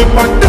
the back